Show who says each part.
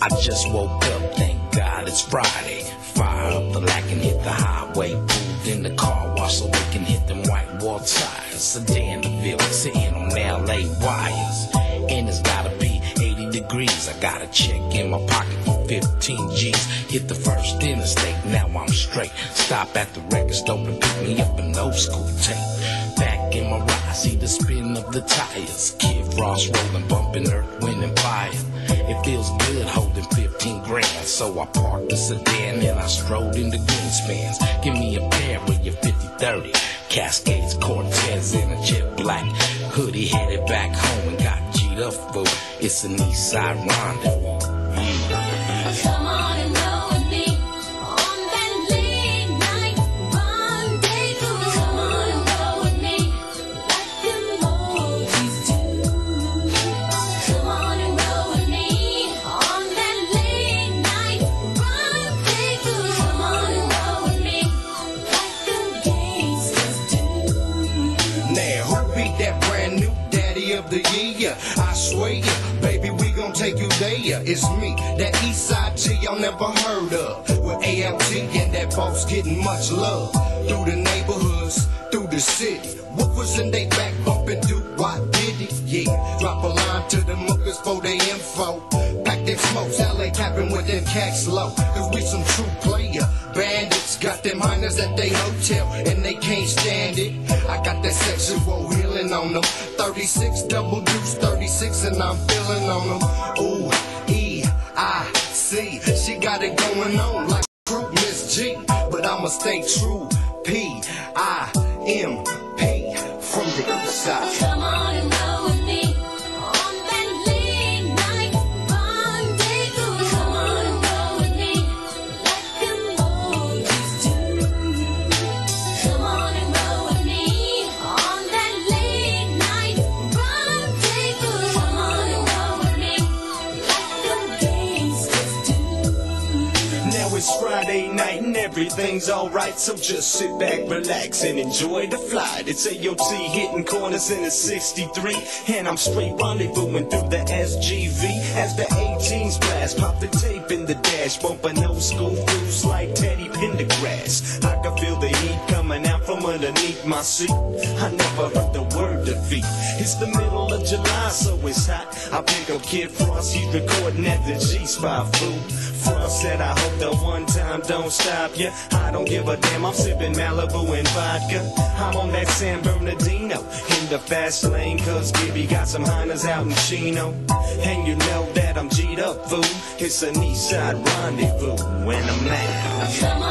Speaker 1: I just woke up, thank God it's Friday. Fire up the lack and hit the highway. Pulled in the car wash so we can hit them white wall tires. Sedan the DeVille sitting on LA wires. And it's gotta be 80 degrees. I got a check in my pocket for 15 G's. Hit the first interstate, now I'm straight. Stop at the record store and pick me up an old school tape. Ride, see the spin of the tires. Kid Frost rolling, bumping earth, wind, and fire. It feels good holding 15 grand. So I parked the sedan and I strolled into Greenspans. Give me a pair of your 50-30. Cascades, Cortez, and a jet black hoodie. Headed back home and got G'd up for it's an east side rendezvous.
Speaker 2: Of the year? I swear ya, baby, we gon' take you there. It's me, that east side G y'all never heard of. With ALT and that boss getting much love. Through the neighborhoods, through the city. Was in they back bumping, do what did it? Yeah, drop a line to the muckers for their info. Pack them smokes, LA tapping with them cats low. Cause we some true player bandits. Got them miners at they hotel and they can't stand it. I got that sexual healing on them. 36 double deuce, 36 and I'm feeling on them. Ooh, E, I, C. She got it going on like true Miss G. But I'ma stay true. P, I, M, P. From the east side.
Speaker 3: It's Friday night and everything's alright, so just sit back, relax, and enjoy the flight. It's AOT hitting corners in a 63, and I'm straight rendezvousing through the SGV as the 18s blast. Pop the tape in the dash, bumping old school fools like Teddy Pendergrass. I can feel the heat coming out from underneath my seat. I never heard the It's the middle of July, so it's hot. I pick up Kid Frost, he's recording at the G Spot food. Frost said, I hope the one time don't stop ya. I don't give a damn, I'm sipping Malibu and vodka. I'm on that San Bernardino in the fast lane, cause Gibby got some Heinas out in Chino. And you know that I'm G'd up, fool. It's an east side rendezvous when I'm mad.